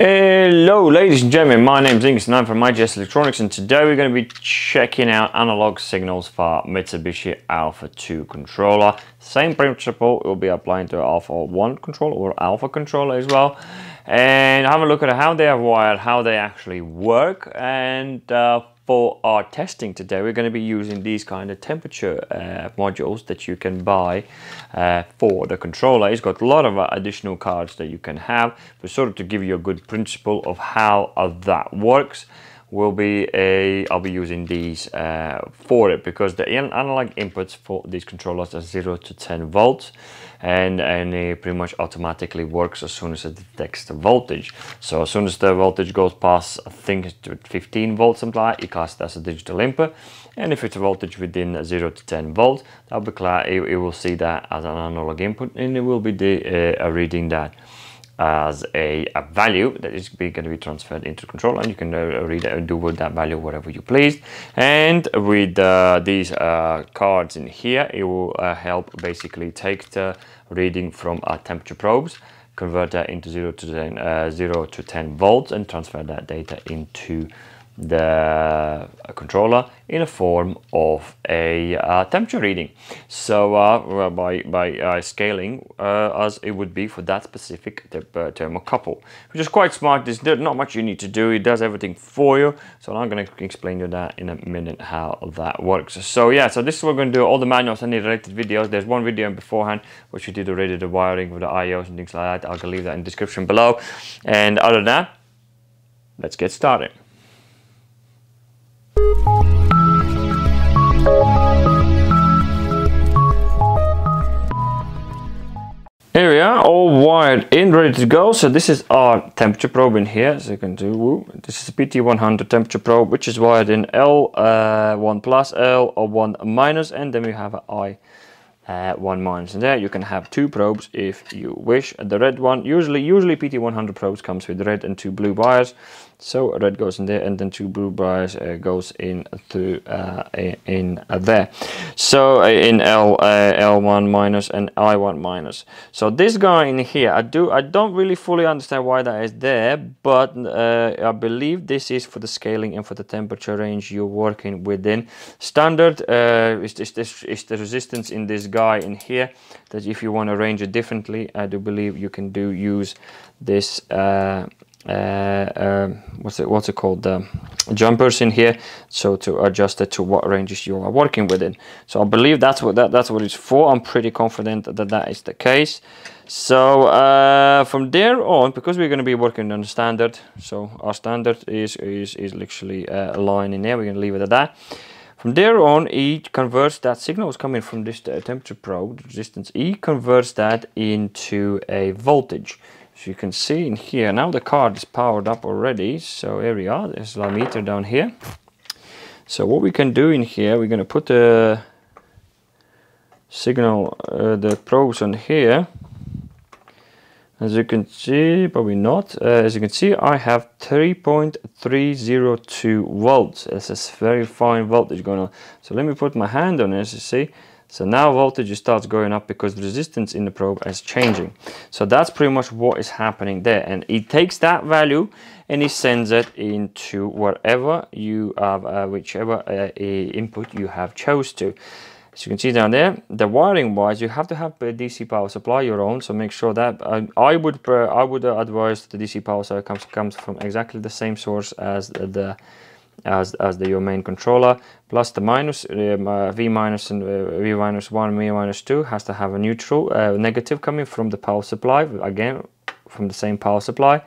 Hello ladies and gentlemen, my name is Ingus and I'm from IGS Electronics and today we're going to be checking out analog signals for Mitsubishi Alpha 2 controller. Same principle will be applying to Alpha 1 controller or Alpha controller as well. And have a look at how they are wired, how they actually work and uh, for our testing today, we're going to be using these kind of temperature uh, modules that you can buy uh, for the controller. It's got a lot of uh, additional cards that you can have, but sort of to give you a good principle of how that works will be a I'll be using these uh, for it because the analog inputs for these controllers are 0 to 10 volts and, and it pretty much automatically works as soon as it detects the voltage. So as soon as the voltage goes past, I think it's 15 volts something it classed as a digital input. And if it's a voltage within 0 to 10 volts, that'll be it, it will see that as an analog input and it will be the, uh, reading that as a, a, value that is going to be transferred into control and you can uh, read and do with that value whatever you please. And with uh, these uh, cards in here it will uh, help basically take the reading from our temperature probes convert that into 0 to 10, uh, 0 to 10 volts and transfer that data into the controller in a form of a uh, temperature reading. So uh, by, by uh, scaling uh, as it would be for that specific uh, thermocouple, which is quite smart. There's not much you need to do. It does everything for you. So I'm going to explain you that in a minute how that works. So yeah, so this is what we're going to do. All the manuals and the related videos. There's one video beforehand which we did already the wiring with the IOs and things like that. I'll leave that in the description below. And other than that, let's get started. Are, all wired in, ready to go. So this is our temperature probe in here, as you can do. Woo. This is a PT100 temperature probe, which is wired in L1 uh, plus, l or 1 minus, and then we have an I uh, one minus. And there you can have two probes if you wish. The red one, usually usually PT100 probes comes with red and two blue wires. So red goes in there and then two blue wires uh, goes in through uh, in uh, there. So uh, in L uh, L1 minus and I1 minus. So this guy in here, I do I don't really fully understand why that is there, but I believe this is for the scaling and for the temperature range you're working within. Standard is, is, is the resistance in this guy in here that if you want to range it differently I do believe you can do use this uh, uh, uh, what's it what's it called? The jumpers in here so to adjust it to what ranges you are working within. So I believe that's what that, that's what it's for. I'm pretty confident that that is the case. So uh, from there on because we're going to be working on the standard so our standard is is, is literally uh, a line in there. We're going to leave it at that. From there on, E converts that signal is coming from this uh, temperature probe, resistance E converts that into a voltage. So you can see in here, now the card is powered up already. So here we are, there's a meter down here. So what we can do in here, we're going to put the signal, uh, the probes on here. As you can see, probably not. Uh, as you can see, I have 3.302 volts. This is very fine voltage going on. So let me put my hand on this, you see. So now voltage starts going up because the resistance in the probe is changing. So that's pretty much what is happening there. And it takes that value and it sends it into whatever you have, uh, whichever uh, input you have chose to. As you can see down there, the wiring wise, you have to have a DC power supply your own. So make sure that uh, I would I would advise the DC power supply comes comes from exactly the same source as the as as the your main controller. Plus the minus um, uh, V minus and uh, V minus one, V minus two has to have a neutral uh, negative coming from the power supply again from the same power supply.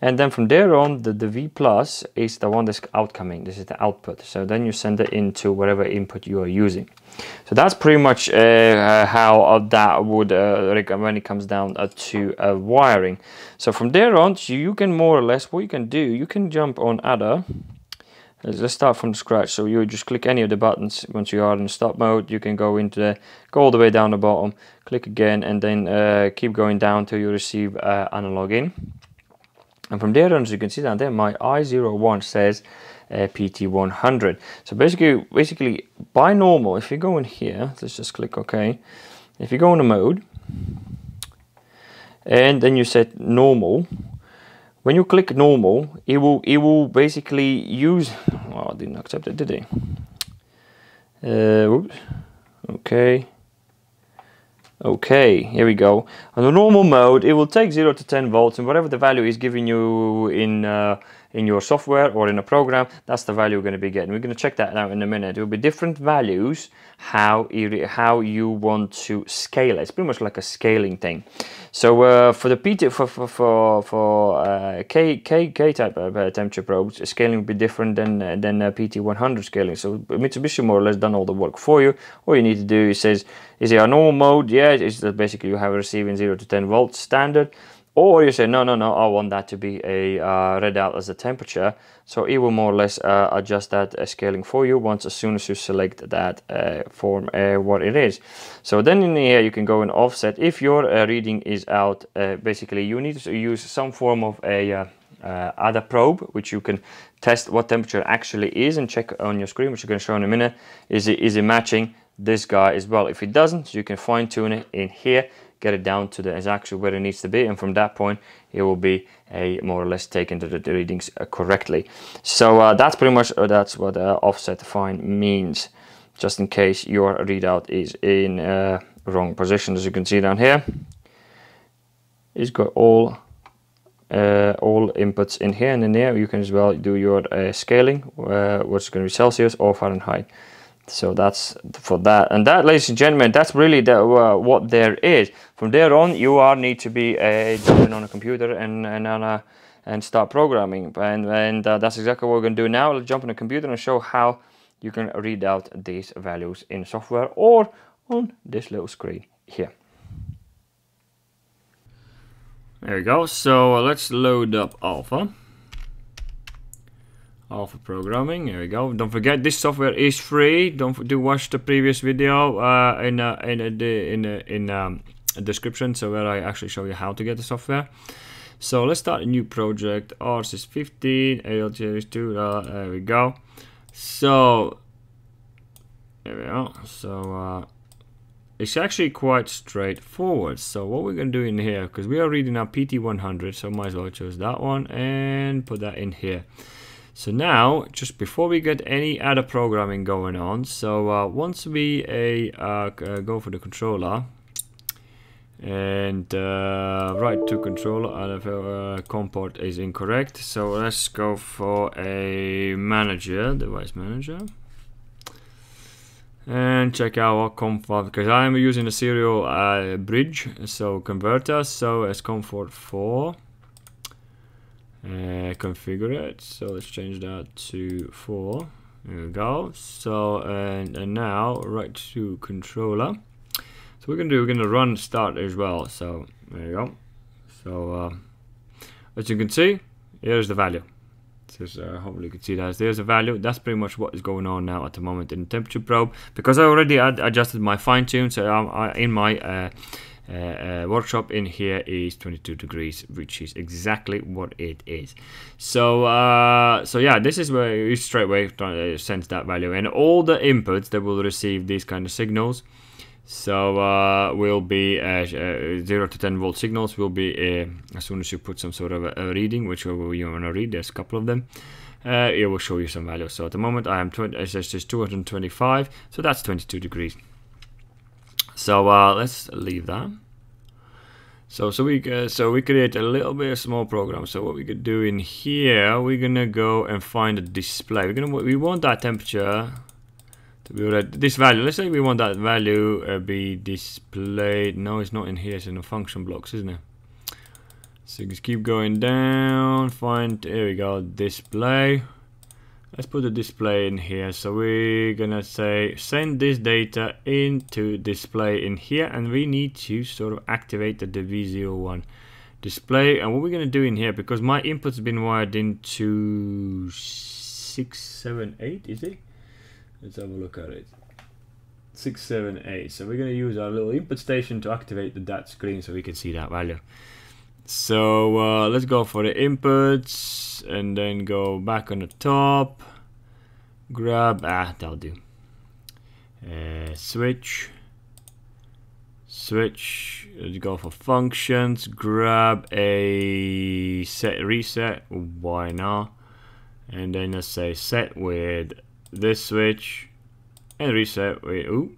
And then from there on, the, the V plus is the one that's outcoming. This is the output. So then you send it into whatever input you are using. So that's pretty much uh, how that would, uh, when it comes down uh, to wiring. So from there on, you can more or less, what you can do, you can jump on adder. Let's start from scratch. So you just click any of the buttons. Once you are in stop mode, you can go into the, go all the way down the bottom, click again, and then uh, keep going down till you receive uh, analog in. And from there on, as you can see down there, my I01 says uh, PT100. So basically, basically by normal, if you go in here, let's just click OK. If you go in a mode, and then you set normal, when you click normal, it will it will basically use. Oh, I didn't accept it, did it? Uh, whoops. Okay. Okay, here we go. On the normal mode, it will take 0 to 10 volts and whatever the value is giving you in uh, in your software or in a program, that's the value you're going to be getting. We're going to check that out in a minute. It will be different values how you, how you want to scale it. It's pretty much like a scaling thing. So uh, for the PT for for for, for uh, K K K type of uh, temperature probes, scaling will be different than uh, than uh, PT 100 scaling. So Mitsubishi more or less done all the work for you. All you need to do is says is it a normal mode? Yeah, it's basically you have a receiving 0 to 10 volts standard or you say? No no no I want that to be a uh, read out as a temperature. So it will more or less uh, adjust that uh, scaling for you once as soon as you select that uh, form uh, what it is. So then in here you can go and offset. If your uh, reading is out basically you need to use some form of a other probe which you can test what temperature actually is and check on your screen which you're going to show in a minute. Is it is it matching this guy as well? If it doesn't you can fine tune it in here get it down to the exactly where it needs to be and from that point it will be a more or less taken to the, readings uh, correctly. So uh, that's pretty much uh, that's what uh, offset fine means. Just in case your readout is in uh, wrong position as you can see down here. It's got all uh, all inputs in here and in there you can as well do your scaling what's going to be Celsius or Fahrenheit so that's for that. And that ladies and gentlemen that's really the, uh, what there is. From there on you are need to be uh, jumping on a computer and and on a, and start programming. And and uh, that's exactly what we're going to do now. Let's jump on a computer and show how you can read out these values in software or on this little screen here. There we go. So uh, let's load up alpha Alpha programming. Here we go. Don't forget this software is free. Don't do watch the previous video uh, in uh, in uh, the in uh, in um, description, so where I actually show you how to get the software. So let's start a new project. Ours is 15. ALJ is 2. Uh, there we go. So there we go. So uh, it's actually quite straightforward. So what we're going to do in here, because we are reading our PT100, so might as well choose that one and put that in here. So now, just before we get any other programming going on, so uh, once we a uh, uh, go for the controller and uh, write to controller and uh, COM port is incorrect, so let's go for a manager, device manager, and check out what COM file because I am using a serial uh, bridge, so converter, so as COM4 4 uh, configure it. So let's change that to 4 there we go. So and, and now write to controller. So we're gonna do we're gonna run start as well. So there you go. So uh, as you can see here's the value. So uh, hopefully you can see that. There's a value. That's pretty much what is going on now at the moment in the temperature probe. Because I already ad adjusted my fine tune so I'm, I, in my uh, uh, uh, workshop in here is 22 degrees which is exactly what it is so uh, so yeah this is where you straight away uh, sense that value and all the inputs that will receive these kind of signals so uh, will be uh, 0 to 10 volt signals will be as soon as you put some sort of a, reading which you want to read there's a couple of them uh, it will show you some values. So at the moment I am 20, it says just 225, so that's 22 degrees. So uh, let's leave that. So so we uh, so we create a little bit of small program. So what we could do in here, we're gonna go and find a display. We're gonna we want that temperature to be. This value. Let's say we want that value uh, be displayed. No, it's not in here. It's in the function blocks, isn't it? So just keep going down. Find. Here we go. Display let's put a display in here. So we're gonna say send this data into display in here and we need to sort of activate the v01 display. And what we're gonna do in here because my input's been wired into 678 is it? Let's have a look at it. 678 so we're gonna use our little input station to activate the DAT screen so we can see that value so uh, let's go for the inputs and then go back on the top. Grab, ah, that'll do. Uh, switch, switch, let's go for functions, grab a set reset, why not? And then let's say set with this switch and reset with, ooh,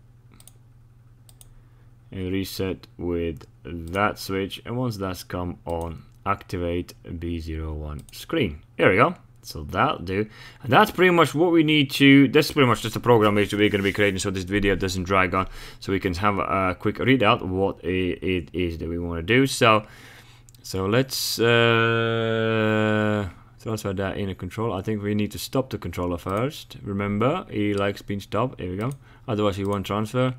and reset with that switch. And once that's come on, activate B01 screen. Here we go. So that'll do. And that's pretty much what we need to, this is pretty much just a program which we're going to be creating so this video doesn't drag on. So we can have a quick readout what it is that we want to do. So, so let's uh, transfer that in a controller. I think we need to stop the controller first. Remember, he likes being stopped. Here we go. Otherwise he won't transfer.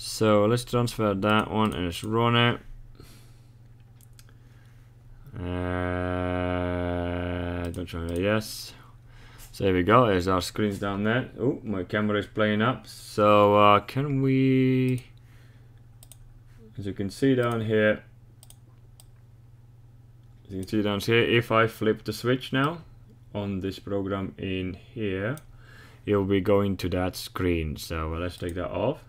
So let's transfer that one and let's run it. Uh, don't try yes. So there we go, there's our screens down there. Oh, my camera is playing up. So uh, can we, as you can see down here, as you can see down here, if I flip the switch now on this program in here, it will be going to that screen. So let's take that off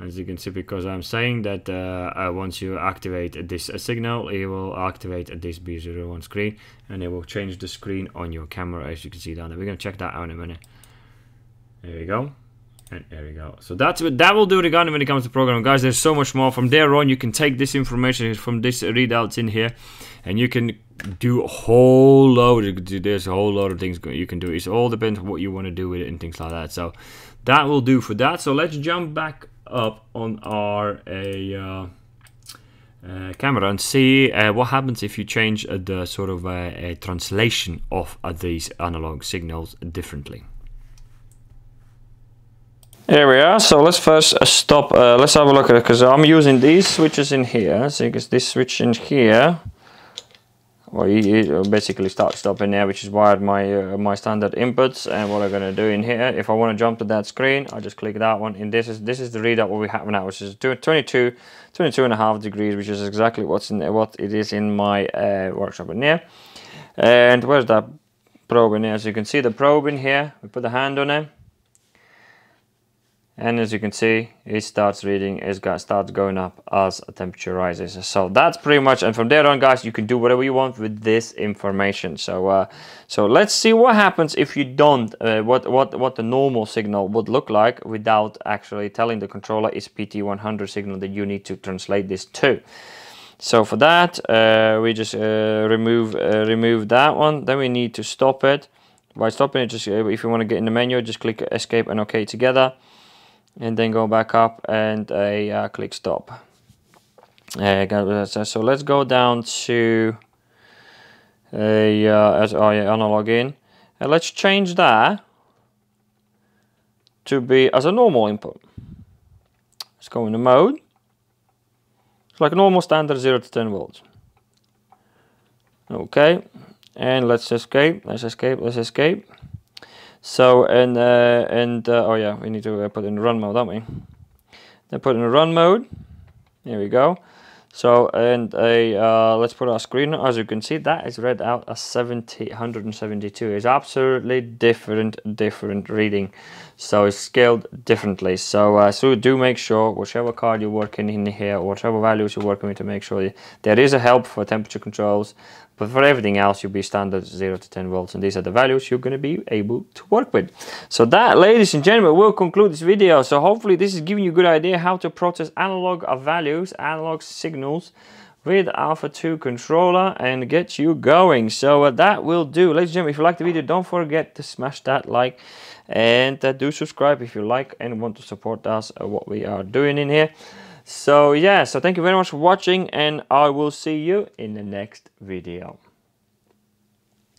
as you can see because I'm saying that uh, once you activate this signal it will activate this B01 screen and it will change the screen on your camera as you can see down there. We're gonna check that out in a minute. There we go. And there we go. So that's what that will do again when it comes to programming. Guys there's so much more from there on. You can take this information from this readouts in here and you can do a whole load there's a whole lot of things you can do. It all depends on what you want to do with it and things like that. So that will do for that. So let's jump back up on our a uh, uh, camera and see uh, what happens if you change uh, the sort of uh, translation of uh, these analog signals differently. Here we are, so let's first stop, let's have a look at it, because I'm using these switches in here, so because this switch in here well, you, basically start stop in there, which is wired my uh, my standard inputs. And what I'm gonna do in here, if I want to jump to that screen, I just click that one. And this is this is the readout what we have now, which is 22, 22 and a half degrees, which is exactly what's in what it is in my uh, workshop in here. And where's that probe in there? As you can see, the probe in here. We put the hand on it and as you can see it starts reading it starts going up as a temperature rises. So that's pretty much and from there on guys you can do whatever you want with this information. So uh, so let's see what happens if you don't uh, what what what the normal signal would look like without actually telling the controller it's pt100 signal that you need to translate this to. So for that uh, we just uh, remove uh, remove that one. Then we need to stop it. By stopping it just uh, if you want to get in the menu just click escape and ok together and then go back up and a uh, click stop. Uh, so let's go down to a uh, as oh yeah, analog in, and let's change that to be as a normal input. Let's go into mode. It's like a normal standard 0 to 10 volts. Okay, and let's escape, let's escape, let's escape. So, and, uh, and uh, oh yeah, we need to uh, put in run mode, don't we? Then put in run mode. Here we go. So, and a, uh, let's put our screen, as you can see, that is read out as 70, 172. It's absolutely different, different reading. So it's scaled differently. So, uh, so do make sure, whichever card you're working in here, or whatever values you're working with, to make sure there is a help for temperature controls. But for everything else, you'll be standard 0 to 10 volts. And these are the values you're going to be able to work with. So that, ladies and gentlemen, will conclude this video. So hopefully this is giving you a good idea how to process analog values, analog signals with Alpha 2 controller and get you going. So uh, that will do. Ladies and gentlemen, if you like the video, don't forget to smash that like and uh, do subscribe if you like and want to support us uh, what we are doing in here. So yeah, so thank you very much for watching and I will see you in the next video.